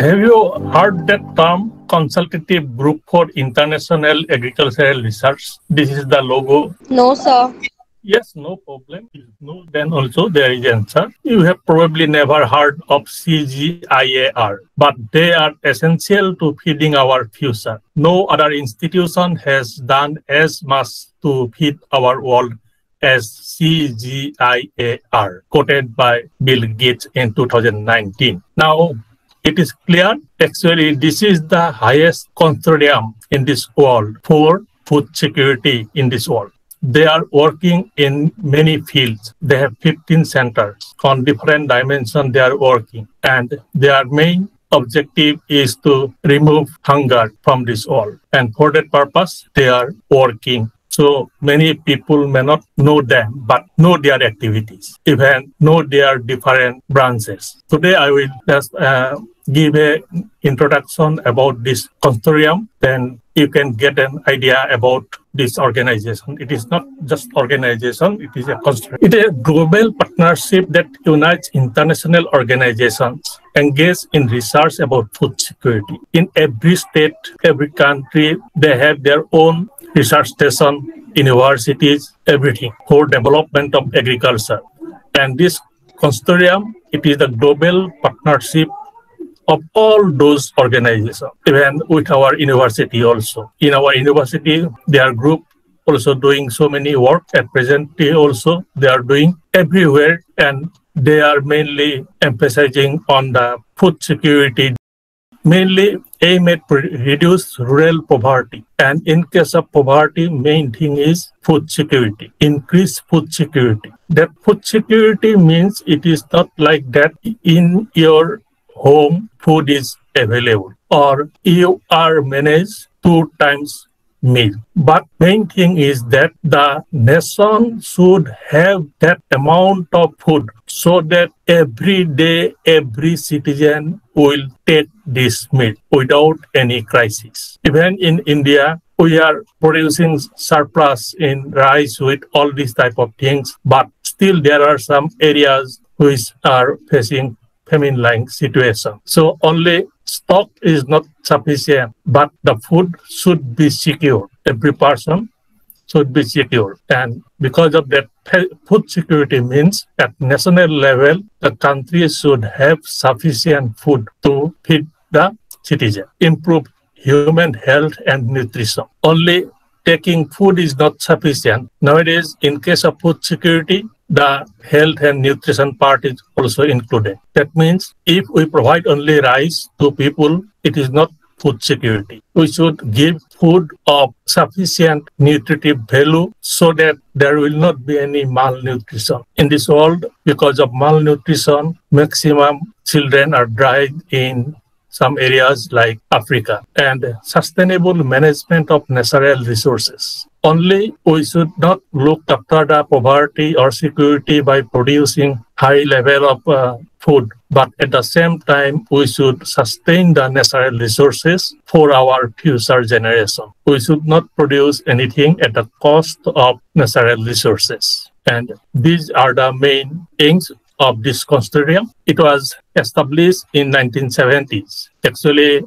Have you heard that term consultative group for international agricultural research? This is the logo. No, sir. Yes, no problem. No, then also there is answer. You have probably never heard of CGIAR, but they are essential to feeding our future. No other institution has done as much to feed our world as CGIAR, quoted by Bill Gates in 2019. Now, it is clear actually this is the highest consortium in this world for food security in this world. They are working in many fields. They have 15 centers on different dimensions they are working. And their main objective is to remove hunger from this world. And for that purpose, they are working so many people may not know them, but know their activities, even know their different branches. Today, I will just uh, give a introduction about this consortium. Then you can get an idea about this organization. It is not just organization; it is a consortium. It is a global partnership that unites international organizations engaged in research about food security. In every state, every country, they have their own research station, universities, everything for development of agriculture. And this consortium, it is the global partnership of all those organizations, even with our university also. In our university, their group also doing so many work at present also they are doing everywhere and they are mainly emphasizing on the food security mainly aim at reduce rural poverty. And in case of poverty, main thing is food security, increase food security. That food security means it is not like that in your home food is available or you are managed two times meal. But main thing is that the nation should have that amount of food so that every day every citizen will take this meal without any crisis. Even in India, we are producing surplus in rice with all these type of things, but still there are some areas which are facing famine-like situation. So only stock is not sufficient, but the food should be secure. Every person should be secure. And because of that, food security means at national level, the country should have sufficient food to feed the citizen, improve human health and nutrition. Only taking food is not sufficient. Nowadays, in case of food security, the health and nutrition part is also included. That means if we provide only rice to people, it is not food security. We should give food of sufficient nutritive value so that there will not be any malnutrition. In this world, because of malnutrition, maximum children are died in some areas like Africa and sustainable management of natural resources. Only we should not look after the poverty or security by producing high level of uh, food, but at the same time, we should sustain the natural resources for our future generation. We should not produce anything at the cost of natural resources. And these are the main things of this consortium. It was established in 1970s. Actually,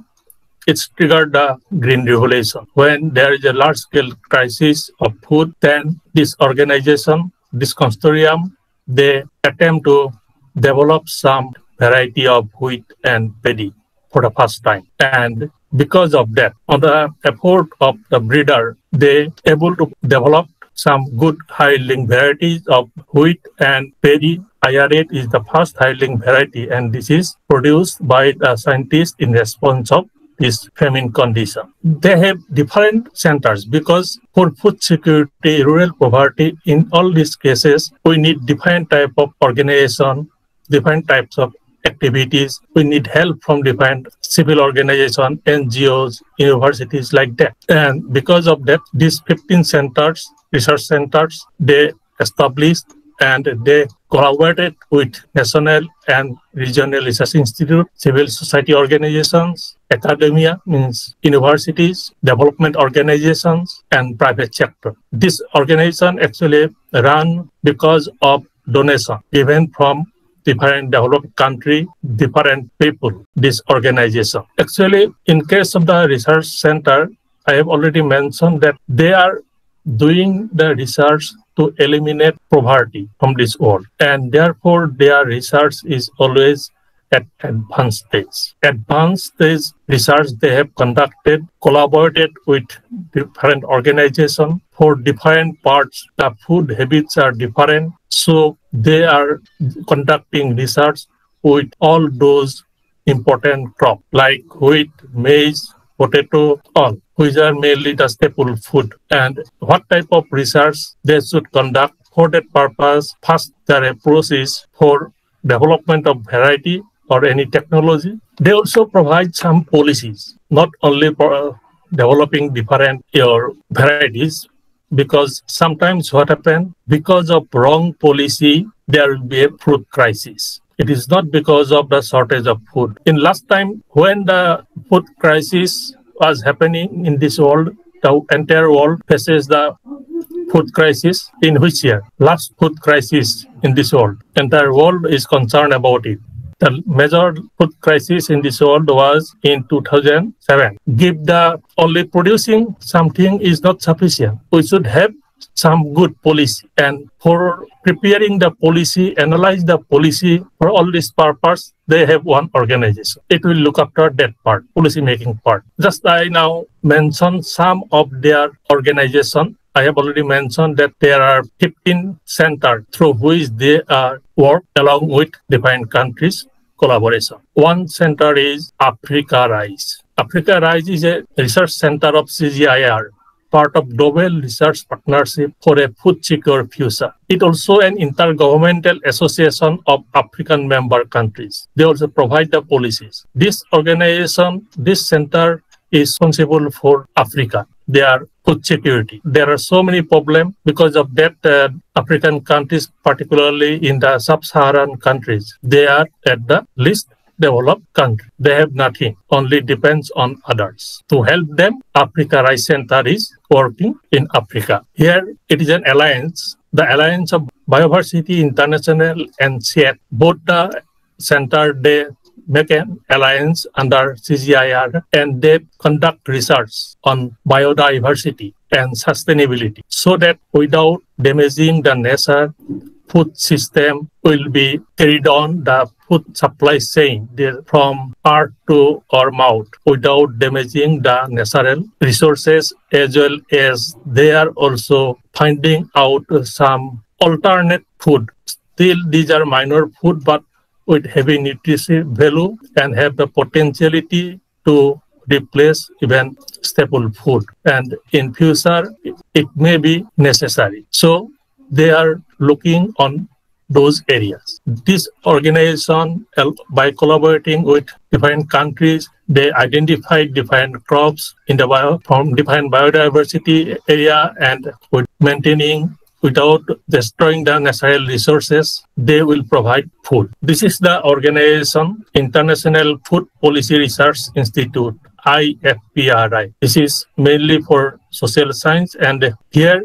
it's triggered the green revolution. When there is a large scale crisis of food, then this organization, this consortium, they attempt to develop some variety of wheat and paddy for the first time. And because of that, on the effort of the breeder, they able to develop some good high-yielding varieties of wheat and paddy. IR8 is the first high-yielding variety, and this is produced by the scientists in response of this famine condition. They have different centers because for food security, rural poverty, in all these cases, we need different type of organization, different types of activities. We need help from different civil organizations, NGOs, universities like that. And because of that, these 15 centers, research centers, they established and they collaborated with national and regional research institute, civil society organizations, academia means universities, development organizations, and private sector. This organization actually run because of donation given from different developed country, different people, this organization. Actually, in case of the research center, I have already mentioned that they are doing the research to eliminate poverty from this world. And therefore, their research is always at advanced stage. Advanced stage research they have conducted, collaborated with different organizations for different parts. The food habits are different. So they are conducting research with all those important crops like wheat, maize, potato, all, which are mainly the staple food. And what type of research they should conduct for that purpose, first their process for development of variety or any technology. They also provide some policies, not only for uh, developing different your varieties, because sometimes what happens because of wrong policy, there will be a food crisis. It is not because of the shortage of food. In last time, when the food crisis was happening in this world, the entire world faces the food crisis in which year? Last food crisis in this world. Entire world is concerned about it. The major food crisis in this world was in 2007. Give the only producing something is not sufficient. We should have some good policy. And for preparing the policy, analyze the policy for all these purpose, they have one organization. It will look after that part, policy making part. Just I now mention some of their organization. I have already mentioned that there are 15 centers through which they are work along with different countries collaboration. One center is Africa Rice. Africa Rice is a research center of CGIAR part of Global Research Partnership for a Food Secure Future. It also an intergovernmental association of African member countries. They also provide the policies. This organization, this center is responsible for Africa, their food security. There are so many problems because of that uh, African countries, particularly in the sub-Saharan countries, they are at the least developed country. They have nothing, only depends on others. To help them, Africa Rice Center is working in Africa. Here it is an alliance, the Alliance of Bioversity International and CIAT. Both the center, they make an alliance under CGIAR and they conduct research on biodiversity and sustainability so that without damaging the nature, food system will be carried on the food supply chain from earth to our mouth without damaging the natural resources as well as they are also finding out some alternate food. Still, these are minor food, but with heavy nutritive value and have the potentiality to replace even staple food. And in future, it may be necessary. So they are looking on those areas. This organization, by collaborating with different countries, they identify different crops in the bio, from different biodiversity area and with maintaining without destroying the natural resources, they will provide food. This is the organization, International Food Policy Research Institute, IFPRI. This is mainly for social science and here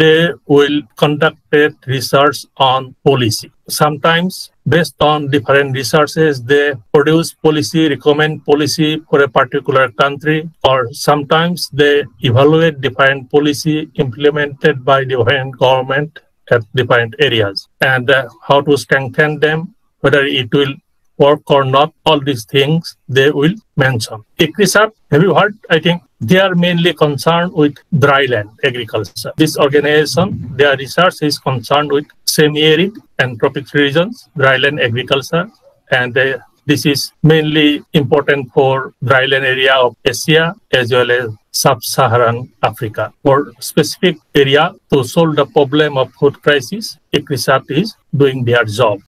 they will conduct research on policy. Sometimes based on different resources, they produce policy, recommend policy for a particular country, or sometimes they evaluate different policy implemented by different government at different areas and uh, how to strengthen them, whether it will work or not, all these things they will mention. ICRISAT, have you heard? I think they are mainly concerned with dryland agriculture. This organization, their research is concerned with semi-arid and tropic regions, dryland agriculture, and uh, this is mainly important for dryland area of Asia as well as sub-Saharan Africa. For specific area to solve the problem of food crisis, ICRISAT is doing their job.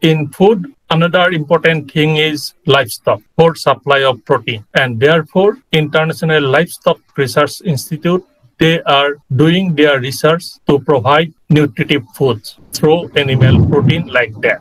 In food, another important thing is livestock for supply of protein. And therefore, International Livestock Research Institute, they are doing their research to provide nutritive foods through animal protein like that.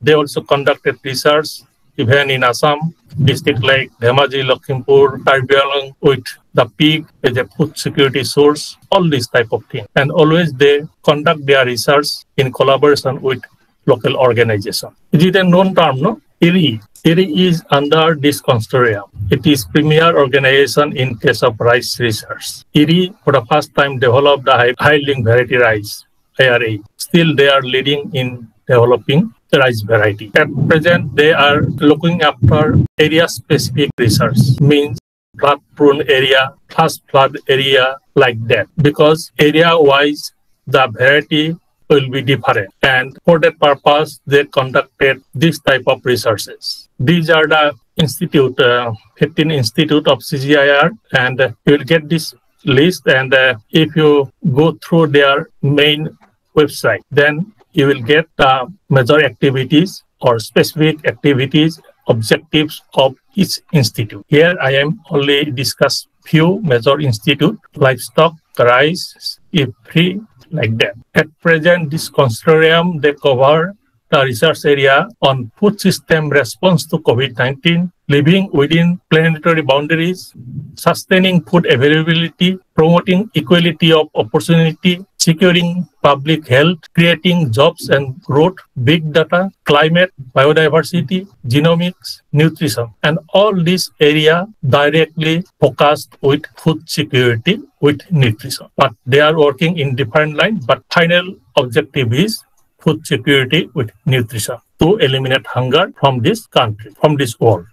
They also conducted research even in Assam, district like Dhemaji, Lakhimpur, Karbi with the pig as a food security source, all these type of things. And always they conduct their research in collaboration with local organization. It is a known term, no? IRRI. IRRI is under this consortium. It is premier organization in case of rice research. IRRI, for the first time, developed the high, high variety rice, IR8. Still, they are leading in developing the rice variety. At present, they are looking after area-specific research, means flood-prone area, plus flood area like that, because area-wise, the variety will be different. And for that purpose, they conducted this type of researches. These are the institute, uh, 15 institute of CGIAR, and uh, you will get this list. And uh, if you go through their main website, then you will get the major activities or specific activities, objectives of each institute. Here I am only discuss few major institute, livestock, rice, IFPRI, like that. At present, this consortium, they cover the research area on food system response to COVID-19, living within planetary boundaries, sustaining food availability, promoting equality of opportunity, securing public health, creating jobs and growth, big data, climate, biodiversity, genomics, nutrition, and all this area directly focused with food security with nutrition. But they are working in different lines, but final objective is food security with nutrition to eliminate hunger from this country, from this world.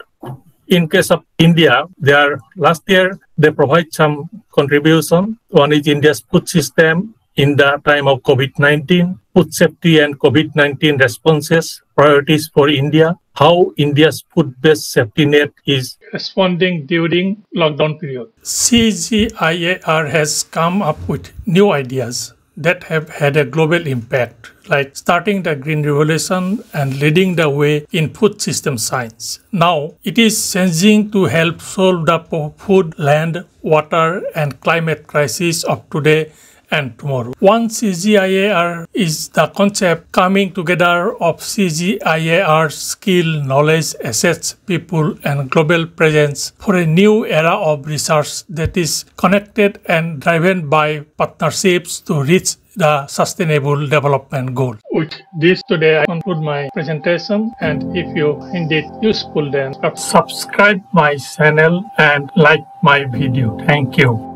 In case of India, there last year they provide some contribution. One is India's food system in the time of COVID-19, food safety and COVID-19 responses, priorities for India, how India's food-based safety net is responding during lockdown period. CGIAR has come up with new ideas that have had a global impact, like starting the Green Revolution and leading the way in food system science. Now, it is changing to help solve the food, land, water, and climate crisis of today and tomorrow. One CGIAR is the concept coming together of CGIAR skill, knowledge, assets, people, and global presence for a new era of research that is connected and driven by partnerships to reach the sustainable development goal. With this today I conclude my presentation and if you find it useful then subscribe my channel and like my video. Thank you.